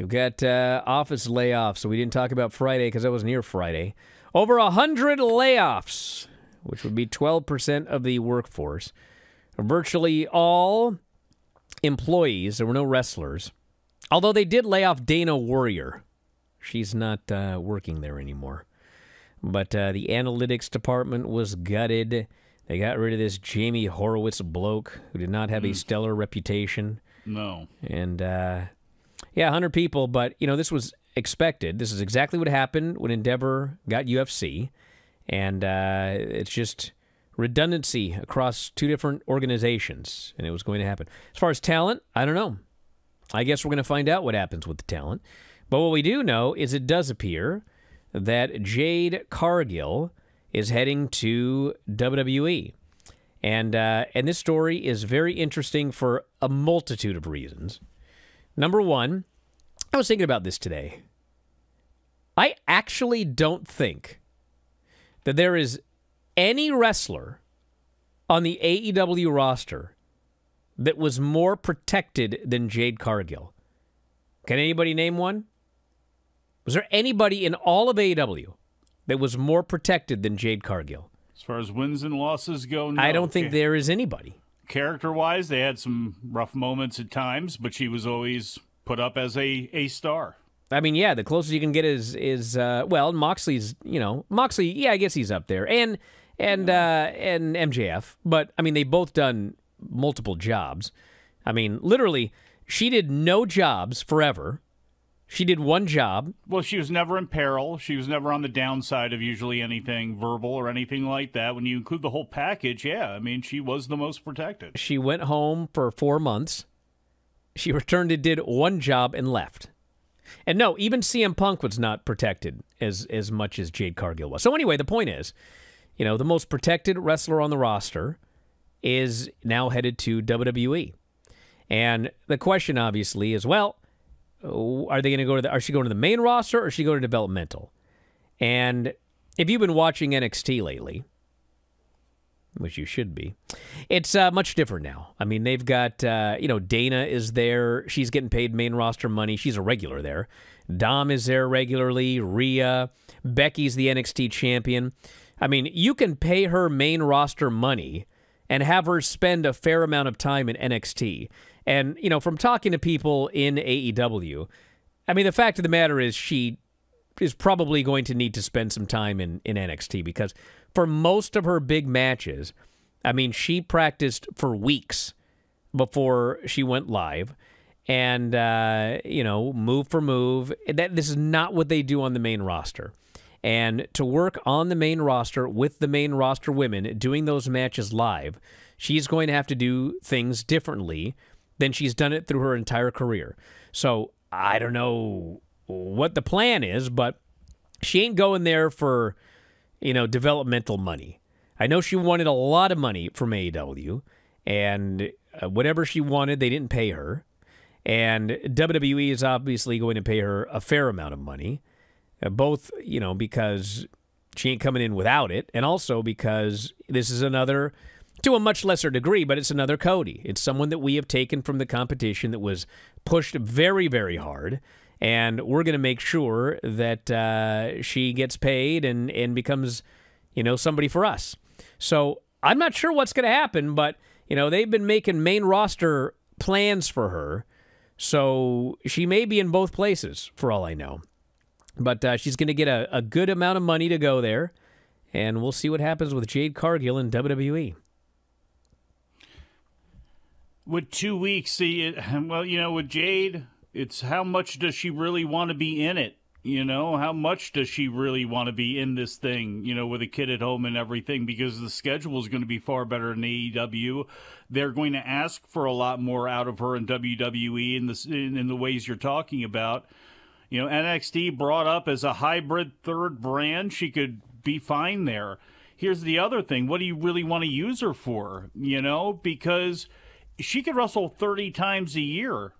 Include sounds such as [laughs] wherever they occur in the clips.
We've got uh, office layoffs, so we didn't talk about Friday because I was near Friday. Over a hundred layoffs, which would be 12% of the workforce. Virtually all employees. There were no wrestlers, although they did lay off Dana Warrior. She's not uh, working there anymore. But uh, the analytics department was gutted. They got rid of this Jamie Horowitz bloke who did not have a stellar reputation. No. And uh, yeah, 100 people, but you know, this was expected. This is exactly what happened when Endeavor got UFC. And uh, it's just redundancy across two different organizations, and it was going to happen. As far as talent, I don't know. I guess we're going to find out what happens with the talent. But what we do know is it does appear that Jade Cargill is heading to WWE. And uh, and this story is very interesting for a multitude of reasons. Number one, I was thinking about this today. I actually don't think that there is any wrestler on the AEW roster that was more protected than Jade Cargill. Can anybody name one? Was there anybody in all of AEW that was more protected than Jade Cargill? As far as wins and losses go, no. I don't think there is anybody. Character wise, they had some rough moments at times, but she was always put up as a, a star. I mean, yeah, the closest you can get is is uh, well, Moxley's. You know, Moxley. Yeah, I guess he's up there, and and uh, and MJF. But I mean, they both done multiple jobs. I mean, literally, she did no jobs forever. She did one job. Well, she was never in peril. She was never on the downside of usually anything verbal or anything like that. When you include the whole package, yeah, I mean, she was the most protected. She went home for four months. She [laughs] returned and did one job and left. And no, even CM Punk was not protected as as much as Jade Cargill was. So anyway, the point is, you know, the most protected wrestler on the roster is now headed to WWE. And the question obviously is, well, are they going to go to the, are she going to the main roster or is she going to developmental? And if you've been watching NXT lately, which you should be, it's uh, much different now. I mean, they've got, uh, you know, Dana is there. She's getting paid main roster money. She's a regular there. Dom is there regularly. Rhea. Becky's the NXT champion. I mean, you can pay her main roster money and have her spend a fair amount of time in NXT. And, you know, from talking to people in AEW, I mean, the fact of the matter is she is probably going to need to spend some time in, in NXT because for most of her big matches, I mean, she practiced for weeks before she went live and, uh, you know, move for move. That This is not what they do on the main roster. And to work on the main roster with the main roster women doing those matches live, she's going to have to do things differently than she's done it through her entire career. So I don't know what the plan is, but she ain't going there for, you know, developmental money. I know she wanted a lot of money from AEW, and uh, whatever she wanted, they didn't pay her. And WWE is obviously going to pay her a fair amount of money, uh, both, you know, because she ain't coming in without it, and also because this is another, to a much lesser degree, but it's another Cody. It's someone that we have taken from the competition that was pushed very, very hard and we're going to make sure that uh, she gets paid and and becomes, you know, somebody for us. So I'm not sure what's going to happen, but you know they've been making main roster plans for her, so she may be in both places for all I know. But uh, she's going to get a, a good amount of money to go there, and we'll see what happens with Jade Cargill in WWE. With two weeks, see, [laughs] well, you know, with Jade, it's how much does she really want to be in it? You know, how much does she really want to be in this thing, you know, with a kid at home and everything? Because the schedule is going to be far better in AEW. They're going to ask for a lot more out of her in WWE in the, in, in the ways you're talking about. You know, NXT brought up as a hybrid third brand, she could be fine there. Here's the other thing what do you really want to use her for? You know, because she could wrestle 30 times a year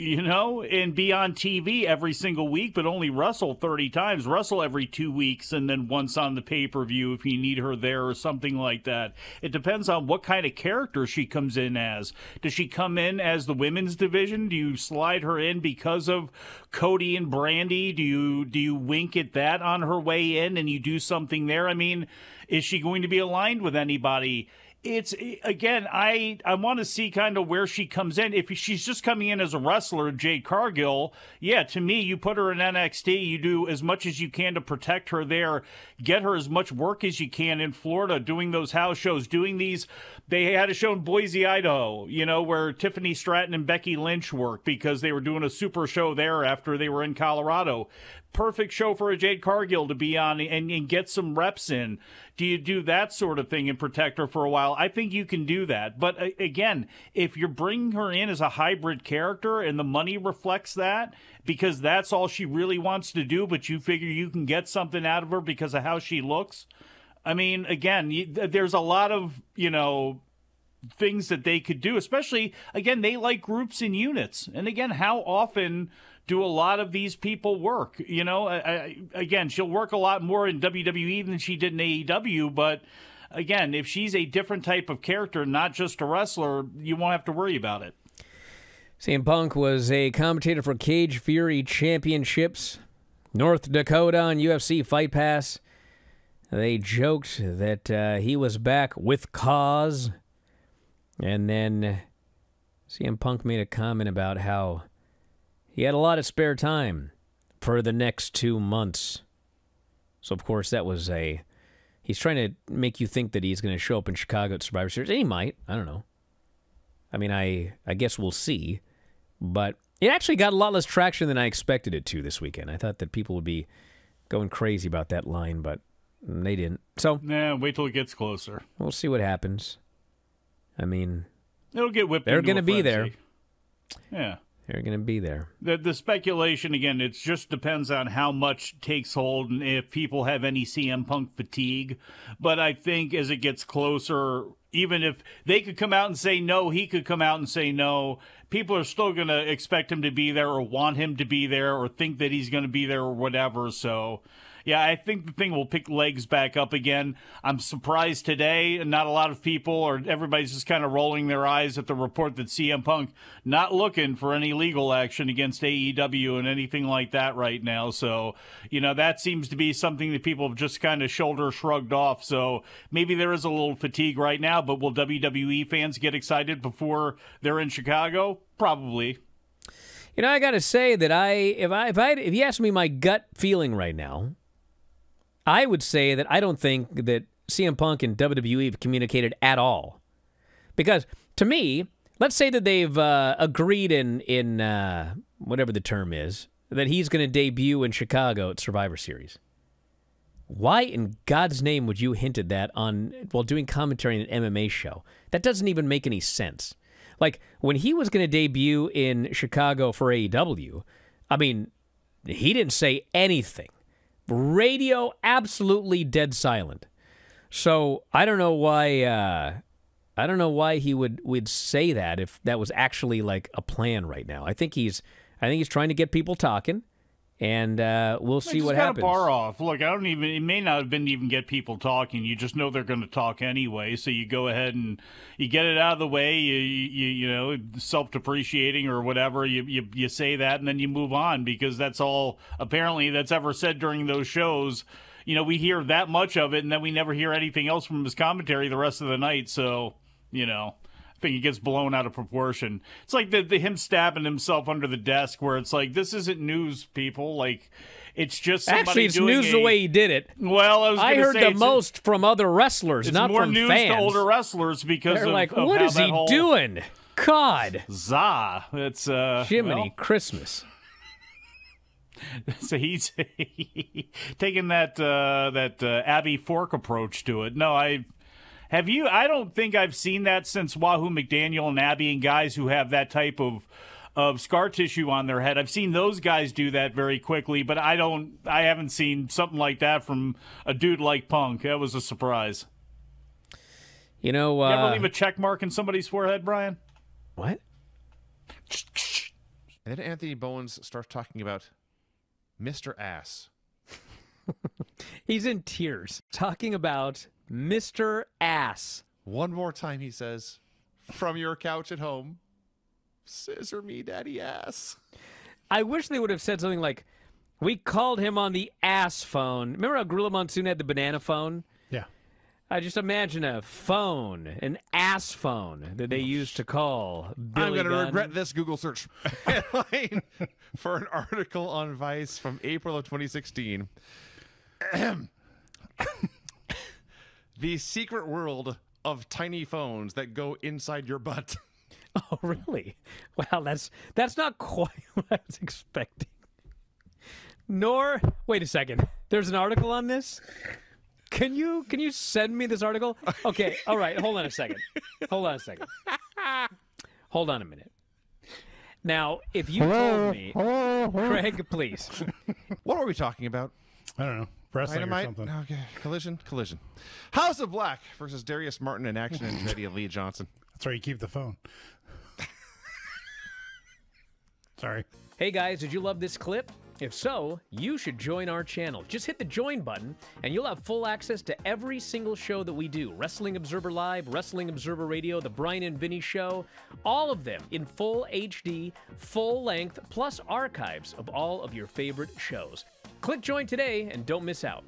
you know, and be on TV every single week, but only wrestle 30 times, wrestle every two weeks, and then once on the pay per view if you need her there or something like that. It depends on what kind of character she comes in as. Does she come in as the women's division? Do you slide her in because of Cody and Brandi? Do you do you wink at that on her way in and you do something there? I mean, is she going to be aligned with anybody? It's eh, again i i want to see kind of where she comes in. If she's just coming in as a wrestler jade cargill yeah to me you put her in nxt you do as much as you can to protect her there get her as much work as you can in florida doing those house shows doing these they had a show in boise idaho you know where tiffany stratton and becky lynch work because they were doing a super show there after they were in colorado perfect show for a Jade Cargill to be on and, and, get some reps in. Do you do that sort of thing and protect her for a while? I think you can do that. But again, if you're bringing her in as a hybrid character and the money reflects that, because that's all she really wants to do, but you figure you can get something out of her because of how she looks. I mean, again, there's a lot of, you know, things that they could do, especially, again, they like groups and units. And again, how often do a lot of these people work. You know, I, I, again, she'll work a lot more in WWE than she did in AEW, but again, if she's a different type of character, not just a wrestler, you won't have to worry about it. CM Punk was a commentator for Cage Fury Championships, North Dakota on UFC Fight Pass. They joked that uh, he was back with cause. And then CM Punk made a comment about how he had a lot of spare time for the next two months. So, of course, that was a. He's trying to make you think that he's going to show up in Chicago at Survivor Series. And he might. I don't know. I mean, I, I guess we'll see. But it actually got a lot less traction than I expected it to this weekend. I thought that people would be going crazy about that line, but they didn't. So, nah, wait till it gets closer. We'll see what happens. I mean, it'll get whipped. They're going to be there. Yeah. They're going to be there. The, the speculation, again, it just depends on how much takes hold and if people have any CM Punk fatigue. But I think as it gets closer, even if they could come out and say no, he could come out and say no. People are still going to expect him to be there or want him to be there or think that he's going to be there or whatever. So yeah, I think the thing will pick legs back up again. I'm surprised today, and not a lot of people or everybody's just kind of rolling their eyes at the report that CM Punk not looking for any legal action against AEW and anything like that right now. So, you know, that seems to be something that people have just kind of shoulder shrugged off. So maybe there is a little fatigue right now, but will WWE fans get excited before they're in Chicago? Probably. You know, I got to say that I, if I, if I, if you ask me my gut feeling right now, I would say that I don't think that CM Punk and WWE have communicated at all. Because to me, let's say that they've uh, agreed in in uh, whatever the term is that he's going to debut in Chicago at Survivor Series. Why in God's name would you hint at that on while doing commentary in an MMA show? That doesn't even make any sense. Like when he was going to debut in Chicago for AEW, I mean, he didn't say anything radio absolutely dead silent. So I don't know why. Uh, I don't know why he would would say that if that was actually like a plan right now. I think he's I think he's trying to get people talking and uh, we'll see what happens. Bar off. Look, I don't even. It may not have been even get people talking. You just know they're going to talk anyway. So you go ahead and you get it out of the way. You you you know self depreciating or whatever. You, you you say that and then you move on because that's all apparently that's ever said during those shows. You know, we hear that much of it and then we never hear anything else from his commentary the rest of the night. So you know think he gets blown out of proportion. It's like the, the him stabbing himself under the desk, where it's like this isn't news, people. Like it's just actually it's news a, the way he did it. Well, I, I heard the most from other wrestlers, not more from news fans. to older wrestlers because they're of, like, of what is he whole... doing? God, za, it's uh, Jiminy well... Christmas. [laughs] so he's [laughs] taking that uh, that uh, Abby Fork approach to it. No, I have you? I don't think I've seen that since Wahoo McDaniel and Abby and guys who have that type of of scar tissue on their head. I've seen those guys do that very quickly, but I don't. I haven't seen something like that from a dude like Punk. That was a surprise. You know, uh, you ever leave a check mark in somebody's forehead, Bryan? What? [laughs] And then Anthony Bowens starts talking about Mr. Ass. [laughs] He's in tears talking about Mr. Ass. One more time, he says, from your couch at home, scissor me, daddy ass. I wish they would have said something like, "We called him on the ass phone." Remember how Gorilla Monsoon had the banana phone? Yeah. I just imagine a phone, an ass phone that they used to call. Billy I'm going to regret this Google search [laughs] headline for an article on Vice from April of 2016. [clears throat] the secret world of tiny phones that go inside your butt. [laughs] Oh, really? Wow, that's that's not quite [laughs] what I was expecting. Nor, wait a second. There's an article on this. Can you can you send me this article? Okay, [laughs] all right. Hold on a second. Hold on a second. Hold on a minute. Now, if you told me, Craig, please. What are we talking about? I don't know. Wrestling or Dynamite? something. Okay, collision, collision. House of Black versus Darius Martin in action and Teddy Lee Johnson. That's where you keep the phone. Sorry. Hey guys, did you love this clip? If so, you should join our channel. Just hit the join button, and you'll have full access to every single show that we do Wrestling Observer Live, Wrestling Observer Radio, The Bryan and Vinny Show, all of them in full HD, full length, plus archives of all of your favorite shows. Click join today and don't miss out.